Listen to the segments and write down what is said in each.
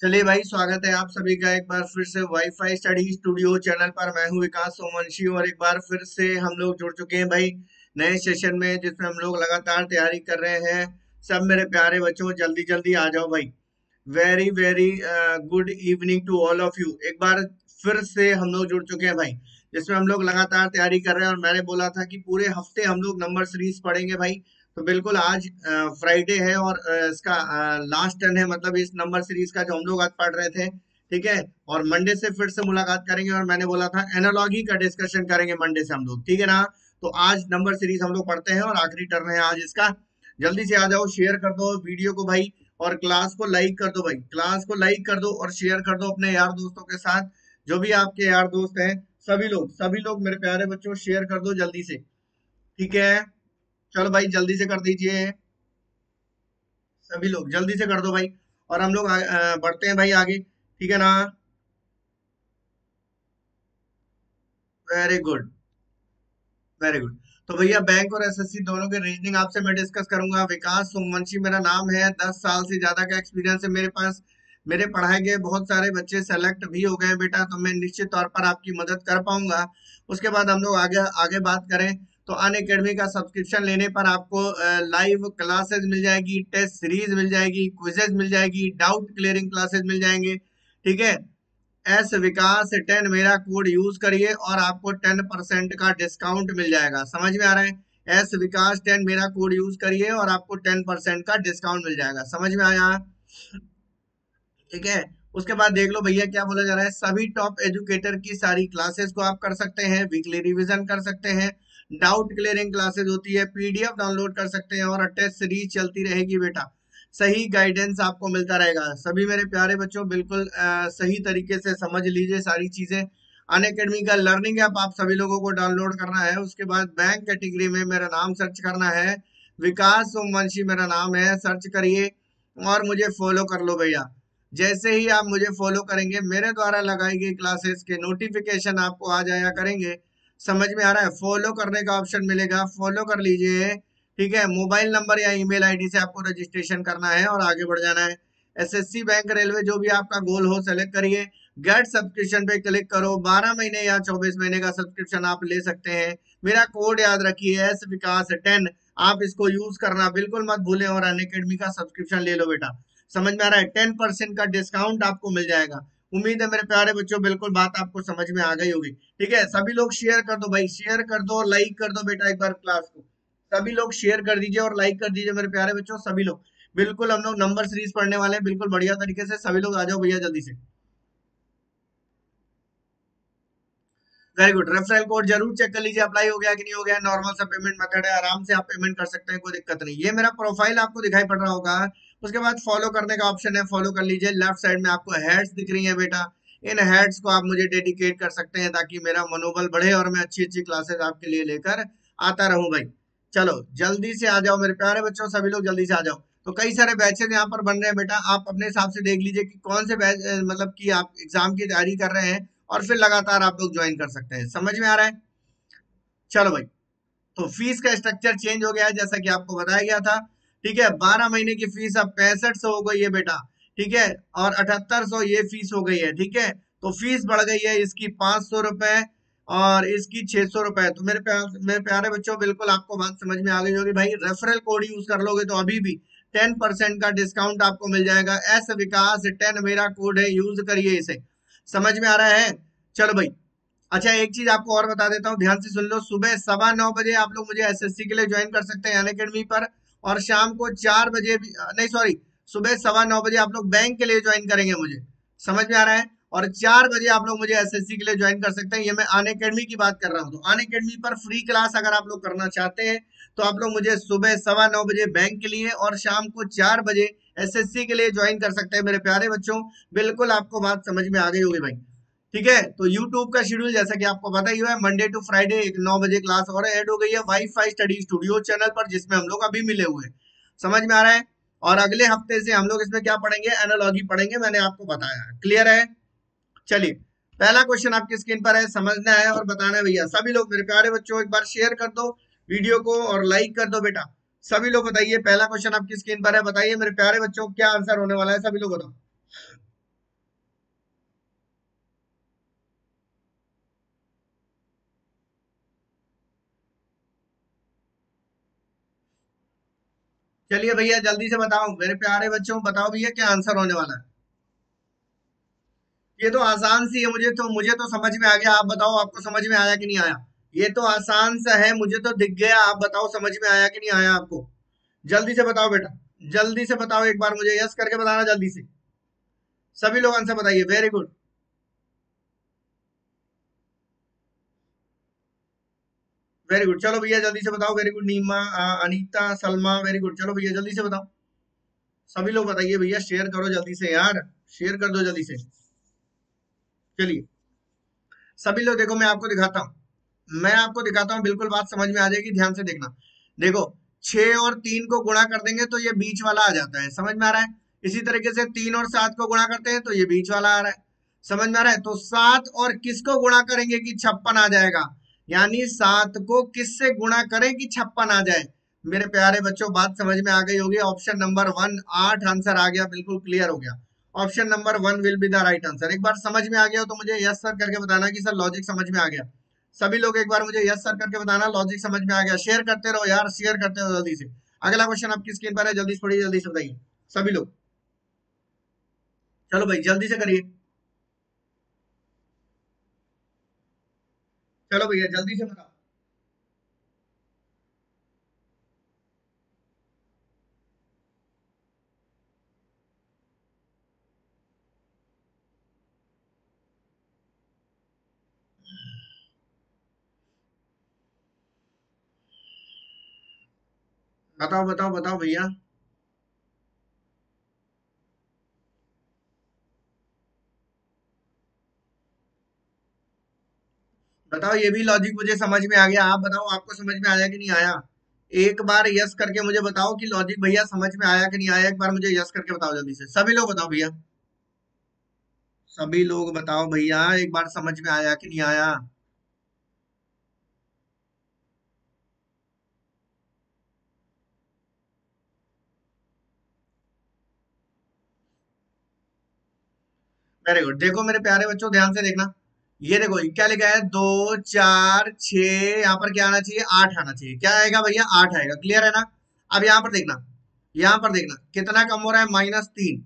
चलिए भाई, स्वागत है आप सभी का एक बार फिर से वाईफाई स्टडी स्टूडियो चैनल पर। मैं हूँ विकास सोमवंशी और एक बार फिर से हम लोग जुड़ चुके हैं भाई नए सेशन में, जिसमें हम लोग लगातार तैयारी कर रहे हैं। सब मेरे प्यारे बच्चों, जल्दी जल्दी आ जाओ भाई। Very very good evening to all of you एक बार फिर से हम लोग जुड़ चुके हैं भाई, जिसमें हम लोग लगातार तैयारी कर रहे हैं। और मैंने बोला था कि पूरे हफ़्ते हम लोग नंबर सीरीज़ पढ़ेंगे भाई। तो बिल्कुल आज फ्राइडे है और इसका लास्ट टर्न है मतलब इस नंबर सीरीज़ का जो हम लोग आज पढ़ रहे थे, ठीक है? और मंडे से फिर से मुलाकात करेंगे और मैंने बोला था एनालॉगी का डिस्कशन करेंगे मंडे से हम लोग, ठीक है ना? तो आज नंबर सीरीज़ हम लोग पढ़ते हैं और आखिरी टर्न है आज इसका। जल्दी से आ जाओ शेयर कर दो वीडियो को भाई और क्लास को लाइक कर दो भाई। क्लास को लाइक कर दो और शेयर कर दो अपने यार दोस्तों के साथ, जो भी आपके यार दोस्त हैं, सभी लोग सभी लोग मेरे प्यारे बच्चों शेयर कर दो जल्दी से, ठीक है? चलो भाई, जल्दी से कर दीजिए। सभी लोग, जल्दी से कर दो भाई। और हम लोग बढ़ते हैं भाई आगे, ठीक है ना? वेरी गुड वेरी गुड तो भैया बैंक और एसएससी दोनों के रीजनिंग आपसे मैं डिस्कस करूँगा। विकास सोमवंशी मेरा नाम है। दस साल से ज़्यादा का एक्सपीरियंस है मेरे पास। मेरे पढ़ाए गए बहुत सारे बच्चे सेलेक्ट भी हो गए बेटा तो मैं निश्चित तौर पर आपकी मदद कर पाऊँगा। उसके बाद हम लोग आगे आगे बात करें। तो अन अकेडमी का सब्सक्रिप्शन लेने पर आपको लाइव क्लासेस मिल जाएगी टेस्ट सीरीज़ मिल जाएगी क्विजेज मिल जाएगी डाउट क्लियरिंग क्लासेस मिल जाएँगे, ठीक है? एस विकास टेन मेरा कोड यूज़ करिए और आपको टेन परसेंट का डिस्काउंट मिल जाएगा। समझ में आ रहा है? एस विकास टेन मेरा कोड यूज़ करिए और आपको टेन परसेंट का डिस्काउंट मिल जाएगा। समझ में आया? ठीक है? उसके बाद देख लो भैया क्या बोला जा रहा है? सभी टॉप एजुकेटर की सारी क्लासेस को आप कर सकते हैं वीकली रिविजन कर सकते हैं डाउट क्लियरिंग क्लासेज होती है पीडीएफ डाउनलोड कर सकते हैं और अटेस्ट सीरीज़ चलती रहेगी बेटा। सही गाइडेंस आपको मिलता रहेगा। सभी मेरे प्यारे बच्चों बिल्कुल आ, सही तरीके से समझ लीजिए सारी चीज़ें। अन अकेडमी का लर्निंग ऐप आप सभी लोगों को डाउनलोड करना है। उसके बाद बैंक कैटेगरी में मेरा नाम सर्च करना है। विकास सोमवंशी मेरा नाम है। सर्च करिए और मुझे फॉलो कर लो भैया। जैसे ही आप मुझे फॉलो करेंगे मेरे द्वारा लगाई गई क्लासेस के नोटिफिकेशन आपको आ जाया करेंगे। समझ में आ रहा है? फॉलो करने का ऑप्शन मिलेगा। फॉलो कर लीजिए। ठीक है? मोबाइल नंबर या ईमेल आईडी से आपको रजिस्ट्रेशन करना है और आगे बढ़ जाना है। एसएससी बैंक रेलवे जो भी आपका गोल हो सेलेक्ट करिए। गेट सब्सक्रिप्शन पे क्लिक करो। 12 महीने या 24 महीने का सब्सक्रिप्शन आप ले सकते हैं। मेरा कोड याद रखिए एस विकास टेन आप इसको यूज़ करना बिल्कुल मत भूलें और अन का सब्सक्रिप्शन ले लो बेटा। समझ में आ रहा है? टेन परसेंट का डिस्काउंट आपको मिल जाएगा। उम्मीद है मेरे प्यारे बच्चों, बिल्कुल बात आपको समझ में आ गई होगी। ठीक है, सभी लोग शेयर कर दो भाई शेयर कर दो और लाइक कर दो बेटा एक बार क्लास को। सभी लोग शेयर कर दीजिए और लाइक कर दीजिए मेरे प्यारे बच्चों, सभी लोग। बिल्कुल हम लोग नंबर सीरीज़ पढ़ने वाले हैं, बिल्कुल बढ़िया तरीके से, सभी लोग आ जाओ भैया जल्दी से। वेरी गुड रेफरल कोड ज़रूर चेक कर लीजिए अप्लाई हो गया कि नहीं हो गया नॉर्मल सा पेमेंट मेथड है, आराम से आप पेमेंट कर सकते हैं, कोई दिक्कत नहीं। ये मेरा प्रोफ़ाइल आपको दिखाई पड़ रहा होगा उसके बाद फॉलो करने का ऑप्शन है फॉलो कर लीजिए। लेफ़्ट साइड में आपको हेड्स दिख रही है बेटा। इन हेड्स को आप मुझे डेडिकेट कर सकते हैं ताकि मेरा मनोबल बढ़े और मैं अच्छी अच्छी क्लासेस आपके लिए लेकर आता रहूँ भाई। चलो, जल्दी से आ जाओ मेरे प्यारे बच्चों, सभी लोग जल्दी से आ जाओ। तो कई सारे बैचेज यहाँ पर बन रहे हैं बेटा। आप अपने हिसाब से देख लीजिए कि कौन से बैच मतलब कि आप एग्ज़ाम की तैयारी कर रहे हैं और फिर लगातार आप लोग ज्वाइन कर सकते हैं। समझ में आ रहा है? चलो भाई। तो फ़ीस का स्ट्रक्चर चेंज हो गया है, जैसा कि आपको बताया गया था। ठीक है? बारह महीने की फ़ीस अब पैंसठ सौ हो गई है बेटा, ठीक है? और अठहत्तर सौ ये फ़ीस हो गई है, ठीक है? तो फ़ीस बढ़ गई है इसकी पाँच सौ रुपए और इसकी छह सौ रुपए। तो मेरे प्यार मेरे प्यारे बच्चों, बिल्कुल आपको बात समझ में आ गई होगी। भाई रेफरल कोड यूज़ कर लोगे तो अभी भी टेन परसेंट का डिस्काउंट आपको मिल जाएगा। एस विकास टेन मेरा कोड है यूज़ करिए इसे। समझ में आ रहा है? चलो भाई। अच्छा एक चीज़ आपको और बता देता हूँ। ध्यान से सुन लो, सुबह सवा नौ बजे आप लोग मुझे एसएससी के लिए ज्वाइन कर सकते हैं अकेडमी पर। और शाम को चार बजे नहीं सॉरी सुबह सवा नौ बजे आप लोग बैंक के लिए ज्वाइन करेंगे मुझे। समझ में आ रहा है? और चार बजे आप लोग मुझे एसएससी के लिए ज्वाइन कर सकते हैं। ये मैं अन अकेडमी की बात कर रहा हूँ। तो अन अकेडमी पर फ्री क्लास अगर आप लोग करना चाहते हैं तो आप लोग मुझे सुबह सवा नौ बजे बैंक के लिए और शाम को चार बजे एसएससी के लिए ज्वाइन कर सकते हैं मेरे प्यारे बच्चों। बिल्कुल आपको बात समझ में आ गई होगी भाई। ठीक है? तो यूट्यूब का शेड्यूल जैसा कि आपको पता ही है मंडे टू फ्राइडे एक नौ बजे क्लास और ऐड हो गई है वाईफाई स्टडी स्टूडियो चैनल पर, जिसमें हम लोग अभी मिले हुए समझ में आ रहा है? और अगले हफ़्ते से हम लोग इसमें क्या पढ़ेंगे? एनालॉगी पढ़ेंगे, मैंने आपको बताया क्लियर है? चलिए, पहला क्वेश्चन आपकी स्क्रीन पर है, समझना है और बताना है भैया। सभी लोग मेरे प्यारे बच्चों, एक बार शेयर कर दो वीडियो को और लाइक कर दो बेटा। सभी लोग बताइए, पहला क्वेश्चन आपकी स्क्रीन पर है, बताइए मेरे प्यारे बच्चों, क्या आंसर होने वाला है? सभी लोग बताओ। चलिए भैया, जल्दी से बताओ। मेरे प्यारे बच्चों, बताओ भैया, क्या आंसर होने वाला है? ये तो आसान सी है, मुझे तो मुझे तो समझ में आ गया। आप बताओ, आपको समझ में आया कि नहीं आया? ये तो आसान सा है, मुझे तो दिख गया। आप बताओ, समझ में आया कि नहीं आया आपको? जल्दी से बताओ बेटा, जल्दी से बताओ एक बार मुझे। यस करके बताना जल्दी से। सभी लोग आंसर बताइए। वेरी गुड वेरी गुड चलो भैया, जल्दी से बताओ। Very good Neema Anita, Salma very good चलो भैया, जल्दी से बताओ। सभी लोग बताइए भैया शेयर करो जल्दी से यार। शेयर कर दो जल्दी से। चलिए। सभी लोग, देखो, मैं आपको दिखाता हूँ। मैं आपको दिखाता हूँ, बिल्कुल बात समझ में आ जाएगी, ध्यान से देखना। देखो छ और तीन को गुणा कर देंगे तो ये बीच वाला आ जाता है। समझ में आ रहा है? इसी तरीके से तीन और सात को गुणा करते हैं तो ये बीच वाला आ रहा है। समझ में आ रहा है? तो सात और किसको गुणा करेंगे कि छप्पन आ जाएगा? यानी सात को किससे गुणा करें कि छप्पन आ जाए? मेरे प्यारे बच्चों, बात समझ में आ गई होगी। ऑप्शन नंबर वन आठ आंसर आ गया, बिल्कुल क्लियर हो गया। Option number one will be the right answer एक बार समझ में आ गया हो तो मुझे यस सर करके बताना कि सर लॉजिक समझ में आ गया। सभी लोग एक बार मुझे यस सर करके बताना लॉजिक समझ में आ गया। शेयर करते रहो यार शेयर करते रहो जल्दी से। अगला क्वेश्चन आपकी स्क्रीन पर है, जल्दी थोड़ी जल्दी से बताइए। सभी लोग। चलो भाई, जल्दी से करिए। चलो भैया जल्दी से बताओ बताओ बताओ बताओ भैया। बताओ, ये भी लॉजिक मुझे समझ में आ गया। आप बताओ, आपको समझ में आया कि नहीं आया? एक बार यस करके मुझे बताओ कि लॉजिक भैया समझ में आया कि नहीं आया? एक बार मुझे यस करके बताओ जल्दी से। सभी लोग बताओ भैया। सभी लोग बताओ भैया, एक बार समझ में आया कि नहीं आया? वेरी गुड देखो मेरे प्यारे बच्चों, ध्यान से देखना। ये देखो क्या लिखा है? दो, चार छ यहाँ पर क्या आना चाहिए? आठ आना चाहिए। क्या आएगा भैया? आठ आएगा। क्लियर है ना? अब यहाँ पर देखना। यहाँ पर देखना। कितना कम हो रहा है? माइनस तीन।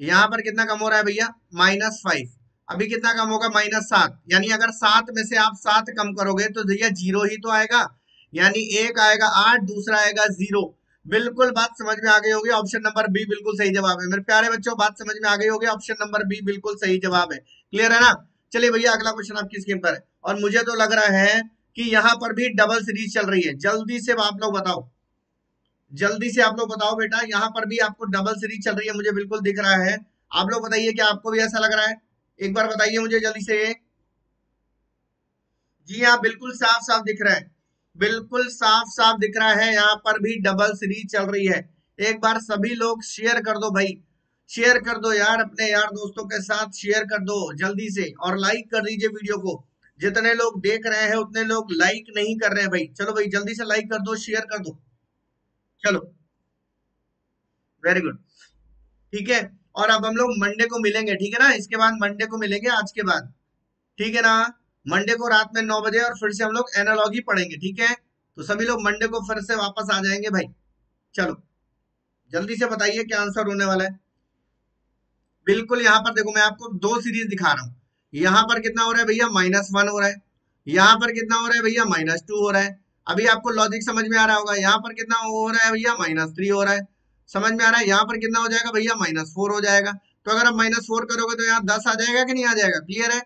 यहाँ पर कितना कम हो रहा है भैया? Minus five. अभी कितना कम होगा? माइनस सात। यानी अगर सात में से आप सात कम करोगे तो भैया ज़ीरो ही तो आएगा। यानी एक आएगा आठ, दूसरा आएगा ज़ीरो। बिल्कुल बात समझ में आ गई होगी। ऑप्शन नंबर बी बिल्कुल सही जवाब है। मेरे प्यारे बच्चों, बात समझ में आ गई होगी। ऑप्शन नंबर बी बिल्कुल सही जवाब है। क्लियर है ना? चलिए भैया, अगला क्वेश्चन आपकी स्क्रीन पर है। और मुझे तो लग रहा है कि यहाँ पर भी डबल सीरीज़ चल रही है। जल्दी से आप लोग बताओ। जल्दी से आप लोग बताओ बेटा, यहाँ पर भी आपको डबल सीरीज़ चल रही है, मुझे बिल्कुल दिख रहा है। आप लोग बताइए क्या आपको भी ऐसा लग रहा है। एक बार बताइए मुझे जल्दी से। जी हाँ बिल्कुल साफ़ साफ़ दिख रहा है। बिल्कुल साफ़ साफ़ दिख रहा है, यहाँ पर भी डबल सीरीज़ चल रही है। एक बार सभी लोग शेयर कर दो भाई। शेयर कर दो यार, अपने यार दोस्तों के साथ शेयर कर दो जल्दी से और लाइक कर दीजिए वीडियो को। जितने लोग देख रहे हैं, उतने लोग लाइक नहीं कर रहे हैं भाई। चलो भाई, जल्दी से लाइक कर दो शेयर कर दो। चलो। वेरी गुड ठीक है? और अब हम लोग मंडे को मिलेंगे, ठीक है ना? इसके बाद मंडे को मिलेंगे, आज के बाद। ठीक है ना? मंडे को रात में नौ बजे और फिर से हम लोग एनालॉगी पढ़ेंगे, ठीक है? तो सभी लोग मंडे को फिर से वापस आ जाएँगे भाई। चलो। जल्दी से बताइए क्या आंसर होने वाला है। बिल्कुल यहाँ पर देखो मैं आपको दो सीरीज़ दिखा रहा हूँ यहाँ पर कितना हो रहा है भैया माइनस वन हो रहा है यहाँ पर कितना हो रहा है भैया माइनस टू हो रहा है अभी आपको लॉजिक समझ में आ रहा होगा यहाँ पर कितना हो रहा है भैया माइनस थ्री हो रहा है समझ में आ रहा है यहाँ पर कितना हो जाएगा भैया माइनस फोर हो जाएगा तो अगर आप माइनस फोर करोगे तो यहाँ दस आ जाएगा कि नहीं आ जाएगा क्लियर है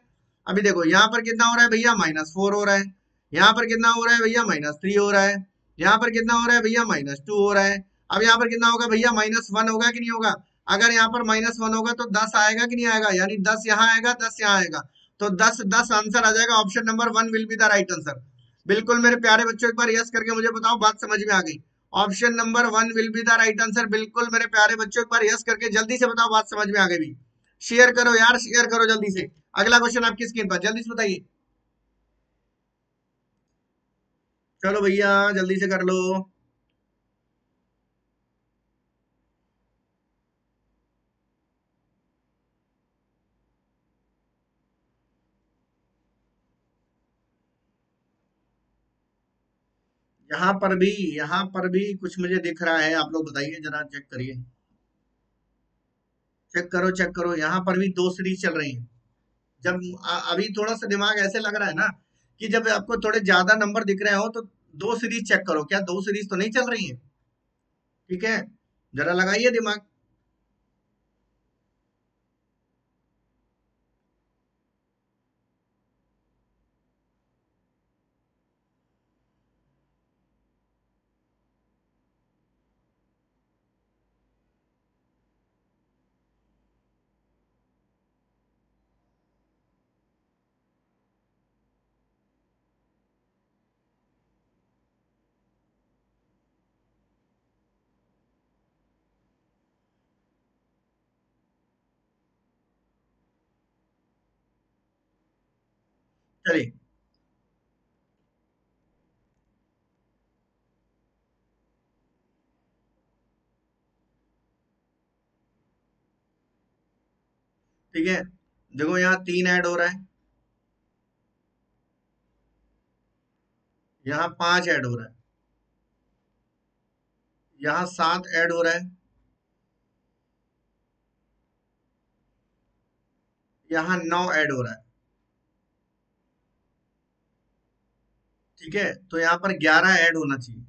अभी देखो यहाँ पर कितना हो रहा है भैया माइनस फोर हो रहा है यहाँ पर कितना हो रहा है भैया माइनस थ्री हो रहा है यहाँ पर कितना हो रहा है भैया माइनस टू हो रहा है अब यहाँ पर कितना होगा भैया माइनस वन होगा कि नहीं होगा अगर यहाँ पर माइनस वन होगा तो दस आएगा कि नहीं आएगा? यानी दस यहाँ आएगा, दस यहाँ आएगा। तो दस दस आंसर आ जाएगा। Option number one will be the right answer बिल्कुल मेरे प्यारे बच्चों, एक बार यस करके मुझे बताओ, बात समझ में आ गई। Option number one will be the right answer बिल्कुल मेरे प्यारे बच्चों, एक बार यस करके जल्दी से बताओ, बात समझ में आ गई शेयर करो यार शेयर करो जल्दी से। अगला क्वेश्चन आपकी स्क्रीन पर। जल्दी से बताइए। चलो भैया, जल्दी से कर लो। यहाँ पर भी, यहाँ पर भी कुछ मुझे दिख रहा है। आप लोग बताइए, जरा चेक करिए। चेक करो चेक करो। यहाँ पर भी दो सीरीज़ चल रही है। जब अभी थोड़ा सा दिमाग ऐसे लग रहा है ना कि जब आपको थोड़े ज़्यादा नंबर दिख रहे हो तो दो सीरीज़ चेक करो। क्या दो सीरीज़ तो नहीं चल रही है? ठीक है? जरा लगाइए दिमाग। चलिए। ठीक है, देखो यहाँ तीन ऐड हो रहा है। यहाँ पाँच ऐड हो रहा है। यहाँ सात ऐड हो रहा है। यहाँ नौ ऐड हो रहा है। ठीक है? तो यहाँ पर ग्यारह ऐड होना चाहिए।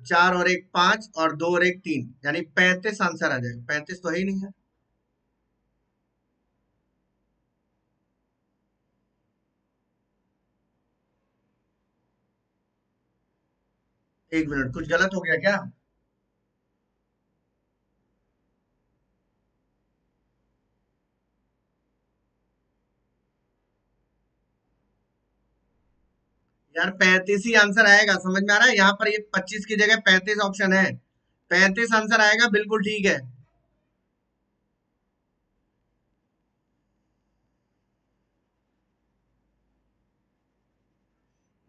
चार और एक पाँच और दो और एक तीन, यानी पैंतीस आंसर आ जाएगा। पैंतीस तो है ही नहीं है। एक मिनट, कुछ गलत हो गया क्या? यार पैंतीस ही आंसर आएगा, समझ में आ रहा है? यहाँ पर ये पच्चीस की जगह पैंतीस ऑप्शन है। पैंतीस आंसर आएगा, बिल्कुल ठीक है।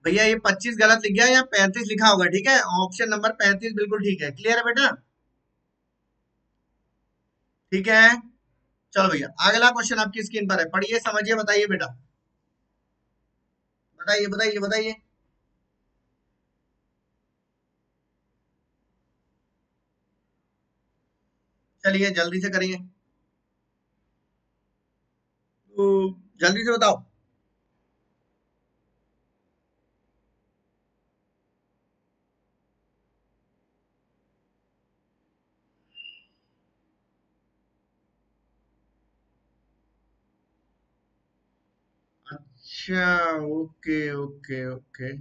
भैया, ये पच्चीस गलत लिख गया या पैंतीस लिखा होगा, ठीक है? ऑप्शन नंबर पैंतीस, बिल्कुल ठीक है। क्लियर है बेटा? ठीक है? चलो भैया, अगला क्वेश्चन आपकी स्क्रीन पर है। पढ़िए, समझिए, बताइए बेटा। बताइए बताइए बताइए। चलिए जल्दी से करिए। तो जल्दी से बताओ। अच्छा ओके ओके ओके।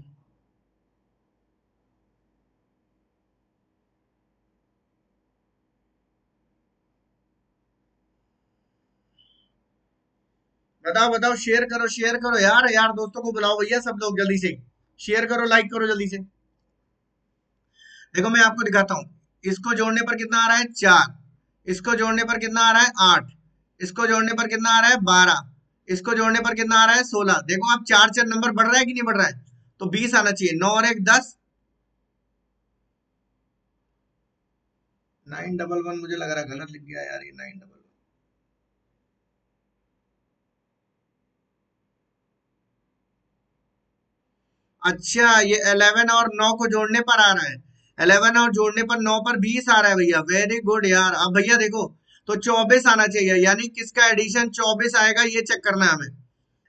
बताओ बताओ शेयर करो शेयर करो। यार यार, दोस्तों को बुलाओ भैया सब लोग जल्दी से। शेयर करो लाइक करो जल्दी से। देखो, मैं आपको दिखाता हूँ। इसको जोड़ने पर कितना आ रहा है? चार। इसको जोड़ने पर कितना आ रहा है? आठ। इसको जोड़ने पर कितना आ रहा है? बारह। इसको जोड़ने पर कितना आ रहा है? सोलह। देखो आप चार चार नंबर बढ़ रहा है कि नहीं बढ़ रहा है? तो बीस आना चाहिए। नौ और एक, दस। नाइन डबल वन मुझे लग रहा है गलत लिख गया यार, ये नाइन डबल वन। अच्छा ये 11 और नौ को जोड़ने पर आ रहा है। 11 और जोड़ने पर नौ पर 20 आ रहा है भैया। वेरी गुड यार। अब भैया देखो तो 24 आना चाहिए, यानी किसका एडिशन 24 आएगा, ये चेक करना है हमें।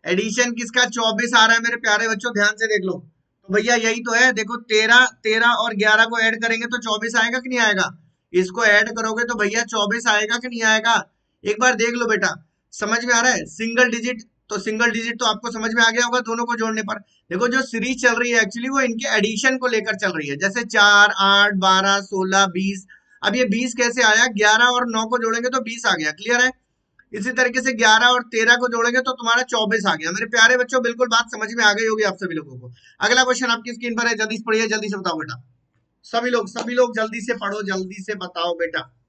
एडिशन किसका 24 आ रहा है, मेरे प्यारे बच्चों, ध्यान से देख लो। तो भैया, यही तो है, देखो 13 13 और 11 को ऐड करेंगे तो 24 आएगा कि नहीं आएगा? इसको ऐड करोगे तो भैया 24 आएगा कि नहीं आएगा? एक बार देख लो बेटा, समझ में आ रहा है? सिंगल डिजिट तो सिंगल डिजिट तो आपको समझ में आ गया होगा, दोनों को जोड़ने पर। देखो, जो सीरीज़ चल रही है एक्चुअली वो इनके एडिशन को लेकर चल रही है। जैसे चार, आठ, बारह, सोलह, बीस अब ये बीस कैसे आया? ग्यारह और नौ को जोड़ेंगे तो बीस आ गया क्लियर है? इसी तरीके से ग्यारह और तेरह को जोड़ेंगे तो तुम्हारा चौबीस आ गया। मेरे प्यारे बच्चों, बिल्कुल बात समझ में आ गई होगी आप सभी लोगों को। अगला क्वेश्चन आपकी स्क्रीन पर है, जल्दी से पढ़िए, जल्दी से बताओ बेटा। सभी लोग सभी लोग जल्दी से पढ़ो, जल्दी से बताओ बेटा।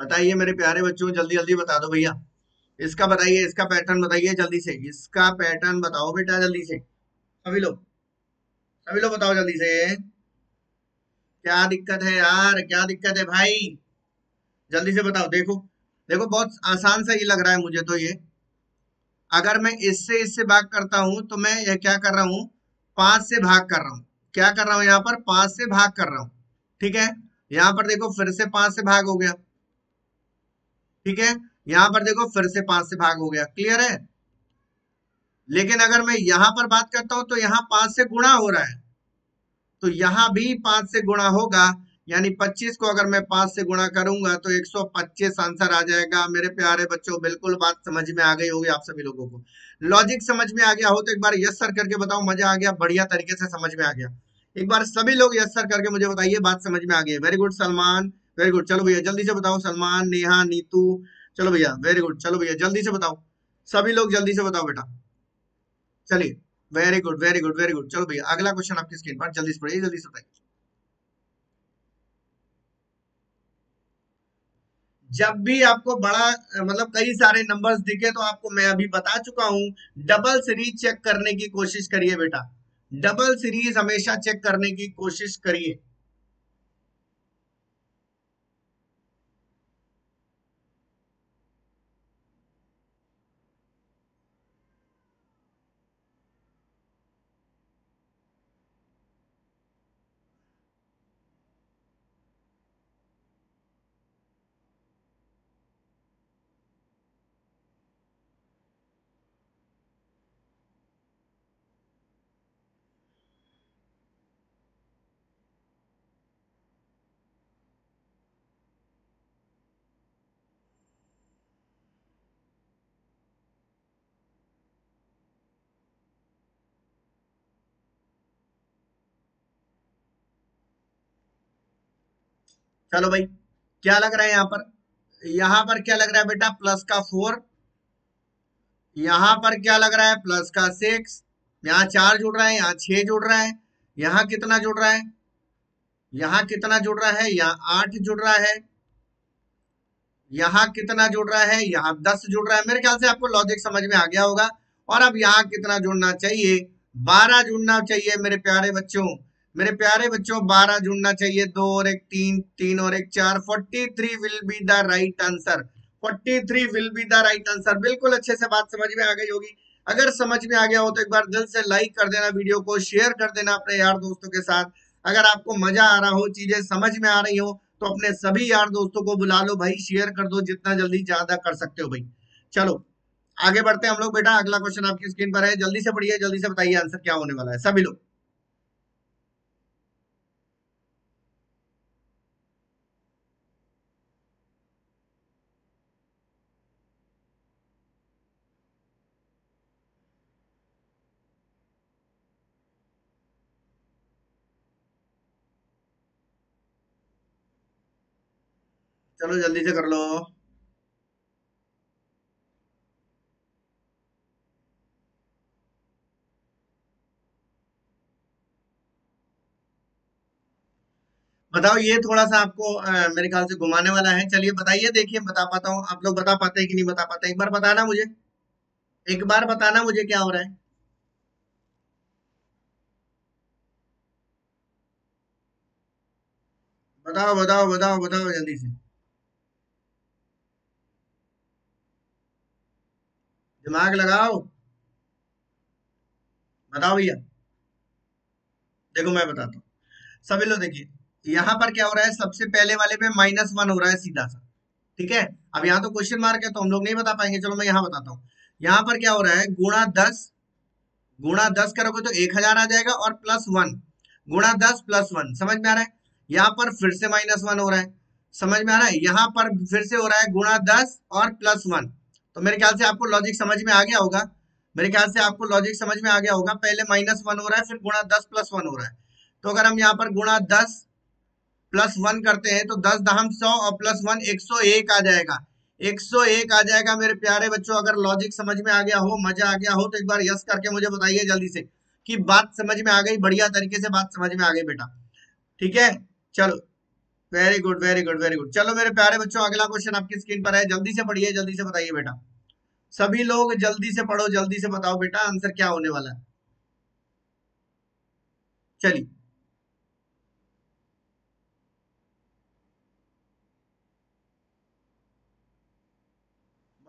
बताइए मेरे प्यारे बच्चों, जल्दी जल्दी बता दो भैया। इसका बताइए, इसका पैटर्न बताइए जल्दी से। इसका पैटर्न बताओ बेटा जल्दी से। सभी लोग सभी लोग बताओ जल्दी से। क्या दिक्कत है यार, क्या दिक्कत है भाई? जल्दी से बताओ, देखो देखो, बहुत आसान सा ही लग रहा है मुझे तो ये। अगर मैं इससे इससे भाग करता हूँ तो मैं ये क्या कर रहा हूँ? पाँच से भाग कर रहा हूँ। क्या कर रहा हूँ यहाँ पर? पाँच से भाग कर रहा हूँ। ठीक है? यहाँ पर देखो, फिर से पाँच से भाग हो गया। ठीक है? यहाँ पर देखो फिर से पाँच से भाग हो गया। क्लियर है? लेकिन अगर मैं यहाँ पर बात करता हूँ तो यहाँ पाँच से गुणा हो रहा है। तो यहाँ भी पाँच से गुणा होगा, यानी 25 को अगर मैं पाँच से गुणा करूँगा तो 125 आंसर आ जाएगा। मेरे प्यारे बच्चों, बिल्कुल बात समझ में आ गई होगी आप सभी लोगों को। लॉजिक समझ में आ गया हो तो एक बार यस सर करके बताओ, मज़ा आ गया, बढ़िया तरीके से समझ में आ गया। एक बार सभी लोग यस सर करके मुझे बताइए, बात समझ में आ गई। Very good Salman. Very good चलो भैया, जल्दी से बताओ। सलमान, नेहा, नीतू। चलो भैया वेरी गुड चलो भैया, जल्दी से बताओ। सभी लोग जल्दी से बताओ बेटा। चलिए very good very good very good चलो भैया, अगला क्वेश्चन आपकी स्क्रीन पर। जल्दी से पढ़िए, जल्दी से बताइए। जब भी आपको बड़ा मतलब कई सारे नंबर्स दिखे तो आपको मैं अभी बता चुका हूँ डबल सीरीज़ चेक करने की कोशिश करिए बेटा। डबल सीरीज़ हमेशा चेक करने की कोशिश करिए। चलो भाई, क्या लग रहा है यहाँ पर? यहाँ पर क्या लग रहा है बेटा? प्लस का फोर यहाँ पर क्या लग रहा है? प्लस का सिक्स यहाँ चार जुड़ रहा है, यहाँ छह जुड़ रहा है. यहाँ कितना जुड़ रहा है? यहाँ कितना जुड़ रहा है? यहाँ आठ जुड़ रहा है. यहाँ कितना जुड़ रहा है? यहाँ दस जुड़ रहा है. मेरे ख्याल से आपको लॉजिक समझ में आ गया होगा. और अब यहाँ कितना जुड़ना चाहिए? बारह जुड़ना चाहिए मेरे प्यारे बच्चों. मेरे प्यारे बच्चों, बारह जुड़ना चाहिए, दो और एक, तीन तीन और एक, चार। Forty three will be the right answer forty three will be the right answer बिल्कुल अच्छे से बात समझ में आ गई होगी। अगर समझ में आ गया हो तो एक बार दिल से लाइक कर देना वीडियो को शेयर कर देना अपने यार दोस्तों के साथ। अगर आपको मज़ा आ रहा हो, चीज़ें समझ में आ रही हो तो अपने सभी यार दोस्तों को बुला लो भाई शेयर कर दो जितना जल्दी ज़्यादा कर सकते हो भाई। चलो, आगे बढ़ते हैं हम लोग बेटा। अगला क्वेश्चन आपकी स्क्रीन पर है। जल्दी से पढ़िए, जल्दी से बताइए आंसर क्या होने वाला है। सभी लोग। चलो जल्दी से कर लो। बताओ ये थोड़ा सा आपको आ, मेरे ख्याल से घुमाने वाला है। चलिए बताइए देखिए बता पाता हूँ। आप लोग बता पाते हैं कि नहीं बता पाते एक बार बताना मुझे। एक बार बताना मुझे क्या हो रहा है। बताओ बताओ बताओ बताओ जल्दी से। दिमाग लगाओ। बताओ भैया। देखो मैं बताता हूँ। सभी लोग देखिए, यहाँ पर क्या हो रहा है, सबसे पहले वाले पे माइनस वन हो रहा है सीधा सा। ठीक है? अब यहाँ तो क्वेश्चन मार्क है तो हम लोग नहीं बता पाएँगे। चलो मैं यहाँ बताता हूँ। यहाँ पर क्या हो रहा है, गुणा दस गुणा दस करोगे तो एक हज़ार आ जाएगा और प्लस वन गुणा दस प्लस वन समझ में आ रहा है? यहाँ पर फिर से माइनस वन हो रहा है। समझ में आ रहा है? यहाँ पर फिर से हो रहा है गुणा दस और प्लस वन तो मेरे ख्याल से आपको लॉजिक समझ में आ गया होगा। मेरे ख्याल से आपको लॉजिक समझ में आ गया होगा। पहले माइनस वन हो रहा है, फिर गुणा दस प्लस वन हो रहा है। तो अगर हम यहाँ पर गुणा दस प्लस वन करते हैं तो दस दहम सौ और प्लस वन एक सौ एक आ जाएगा। एक सौ एक आ जाएगा, मेरे प्यारे बच्चों। अगर लॉजिक समझ में आ गया हो, मज़ा आ गया हो तो एक बार यस करके मुझे बताइए जल्दी से कि बात समझ में आ गई, बढ़िया तरीके से बात समझ में आ गई बेटा। ठीक है? चलो। Very good very good very good चलो मेरे प्यारे बच्चों, अगला क्वेश्चन आपकी स्क्रीन पर है। जल्दी से पढ़िए, जल्दी से बताइए बेटा। सभी लोग जल्दी से पढ़ो, जल्दी से बताओ बेटा आंसर क्या होने वाला है? चलिए।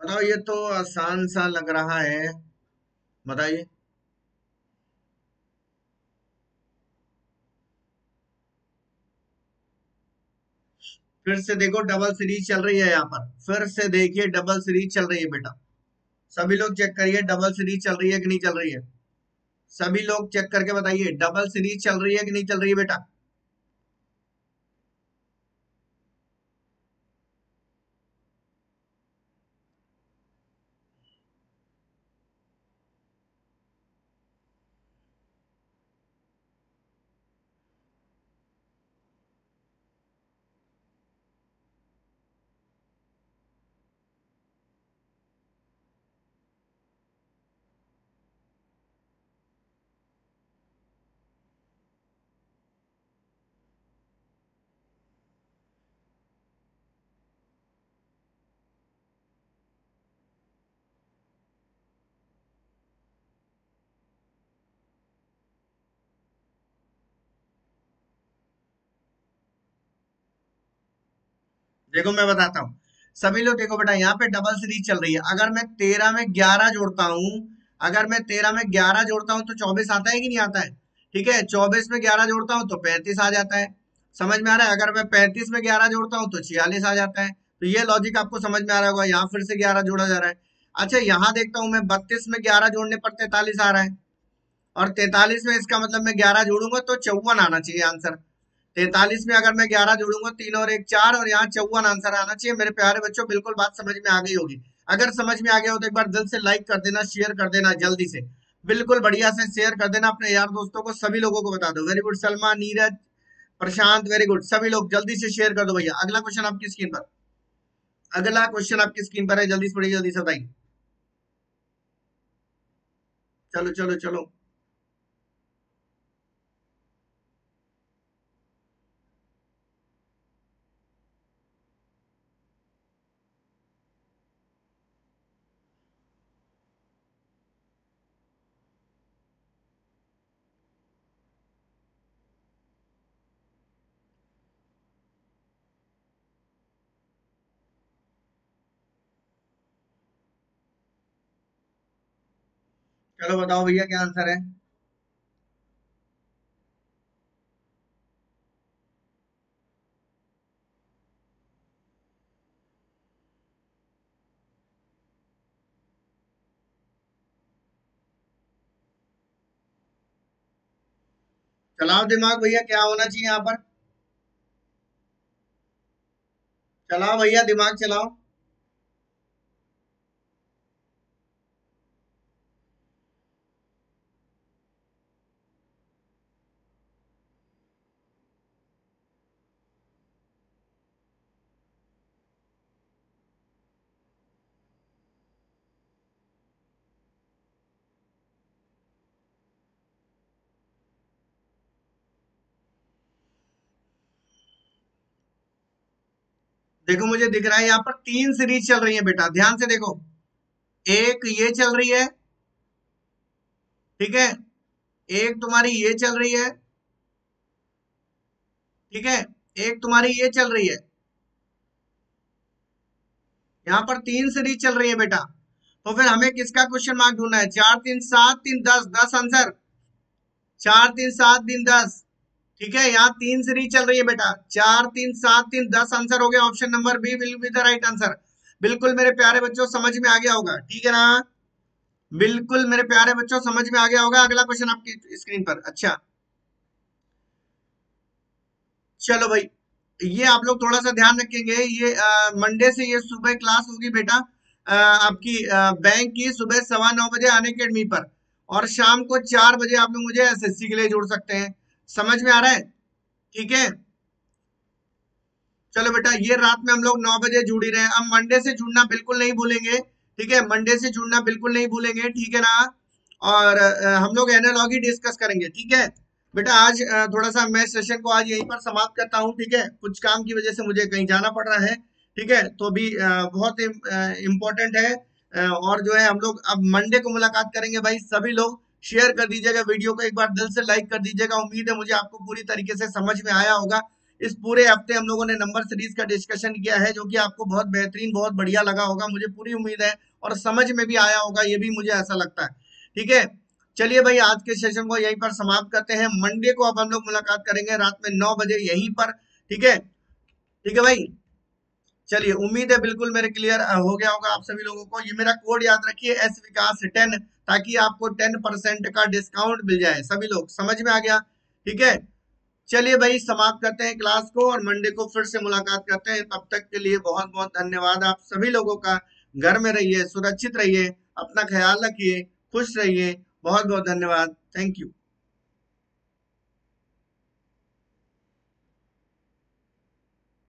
बताओ, ये तो आसान सा लग रहा है। बताइए। फिर से देखो डबल सीरीज़ चल रही है यहाँ पर। फिर से देखिए डबल सीरीज़ चल रही है बेटा। सभी लोग चेक करिए डबल सीरीज़ चल रही है कि नहीं चल रही है? सभी लोग चेक करके बताइए डबल सीरीज़ चल रही है कि नहीं चल रही है बेटा? देखो मैं बताता हूँ। सभी लोग देखो बेटा, यहाँ पे डबल सीरीज़ चल रही है। अगर मैं तेरह में ग्यारह जोड़ता हूँ, अगर मैं तेरह में ग्यारह जोड़ता हूँ तो चौबीस आता है कि नहीं आता है? ठीक है, चौबीस में ग्यारह जोड़ता हूँ तो पैंतीस आ जाता है। समझ में आ रहा है? अगर मैं पैंतीस में ग्यारह जोड़ता हूँ तो छियालीस आ जाता है। तो ये लॉजिक आपको समझ में आ रहा होगा, यहाँ फिर से ग्यारह जोड़ा जा रहा है। अच्छा यहाँ देखता हूँ मैं, बत्तीस में ग्यारह जोड़ने पर तैतालीस आ रहा है। और तैतालीस में इसका मतलब मैं ग्यारह जोड़ूँगा तो चौवन आना चाहिए आंसर। तैतालीस में अगर मैं ग्यारह जोड़ूँगा, तीन और एक, चार, और यहाँ चौवन आंसर आना चाहिए। मेरे प्यारे बच्चों, बिल्कुल बात समझ में आ गई होगी। अगर समझ में आ गया हो तो एक बार दिल से लाइक कर देना शेयर कर देना जल्दी से। बिल्कुल बढ़िया से शेयर कर देना अपने यार दोस्तों को, सभी लोगों को बता दो। Very good Salma Neeraj, Prashant very good सभी लोग जल्दी से शेयर कर दो भैया। अगला क्वेश्चन आपकी स्क्रीन पर। अगला क्वेश्चन आपकी स्क्रीन पर है, जल्दी से पढ़िए, जल्दी से बताइए। चलो चलो चलो। चलो बताओ भैया क्या आंसर है? चलाओ दिमाग भैया, क्या होना चाहिए यहाँ पर? चलाओ भैया, दिमाग चलाओ। देखो मुझे दिख रहा है यहाँ पर तीन सीरीज़ चल रही है बेटा, ध्यान से देखो। एक ये चल रही है, ठीक है? एक तुम्हारी ये चल रही है, ठीक है? एक तुम्हारी ये चल रही है। यहाँ पर तीन सीरीज़ चल रही है बेटा। तो फिर हमें किसका क्वेश्चन मार्क ढूंढना है? चार तीन सात तीन दस दस आंसर चार तीन सात तीन दस। ठीक है यहाँ तीन सीरीज़ चल रही है बेटा। चार तीन सात तीन दस आंसर हो गया option number B will be the right answer बिल्कुल मेरे प्यारे बच्चों समझ में आ गया होगा। ठीक है ना? बिल्कुल मेरे प्यारे बच्चों समझ में आ गया होगा। अगला क्वेश्चन आपकी स्क्रीन पर। अच्छा। चलो भाई ये आप लोग थोड़ा सा ध्यान रखेंगे। ये मंडे से ये सुबह क्लास होगी बेटा। आ, आपकी आ, बैंक की सुबह सवा नौ बजे आने के एडमी पर। और शाम को चार बजे आप लोग मुझे एसएससी के लिए जोड़ सकते हैं। समझ में आ रहा है? ठीक है? चलो बेटा, ये रात में हम लोग नौ बजे जुड़ ही रहे हैं। अब मंडे से जुड़ना बिल्कुल नहीं भूलेंगे, ठीक है? मंडे से जुड़ना बिल्कुल नहीं भूलेंगे, ठीक है ना? और हम लोग एनालॉगी डिस्कस करेंगे, ठीक है? बेटा, आज थोड़ा सा मैं सेशन को आज यहीं पर समाप्त करता हूँ, ठीक है? कुछ काम की वजह से मुझे कहीं जाना पड़ रहा है, ठीक है? तो भी बहुत इम्पोर्टेंट है और जो है हम लोग अब मंडे को मुलाकात करेंगे भाई, सभी लोग। शेयर कर दीजिएगा वीडियो को, एक बार दिल से लाइक कर दीजिएगा। उम्मीद है मुझे आपको पूरी तरीके से समझ में आया होगा। इस पूरे हफ़्ते हम लोगों ने नंबर सीरीज़ का डिस्कशन किया है, जो कि आपको बहुत बेहतरीन, बहुत बढ़िया लगा होगा। मुझे पूरी उम्मीद है और समझ में भी आया होगा, ये भी मुझे ऐसा लगता है। ठीक है? चलिए भाई, आज के सेशन को यहीं पर समाप्त करते हैं। मंडे को अब हम लोग मुलाकात करेंगे रात में नौ बजे यहीं पर। ठीक है? ठीक है भाई? चलिए, उम्मीद है बिल्कुल मेरे क्लियर हो गया होगा आप सभी लोगों को। ये मेरा कोड याद रखिए एस विकास टेन ताकि आपको टेन परसेंट का डिस्काउंट मिल जाए सभी लोग। समझ में आ गया? ठीक है? चलिए भाई, समाप्त करते हैं क्लास को और मंडे को फिर से मुलाकात करते हैं। तब तक के लिए बहुत बहुत धन्यवाद आप सभी लोगों का। घर में रहिए, सुरक्षित रहिए, अपना ख्याल रखिए, खुश रहिए। बहुत बहुत धन्यवाद। Thank you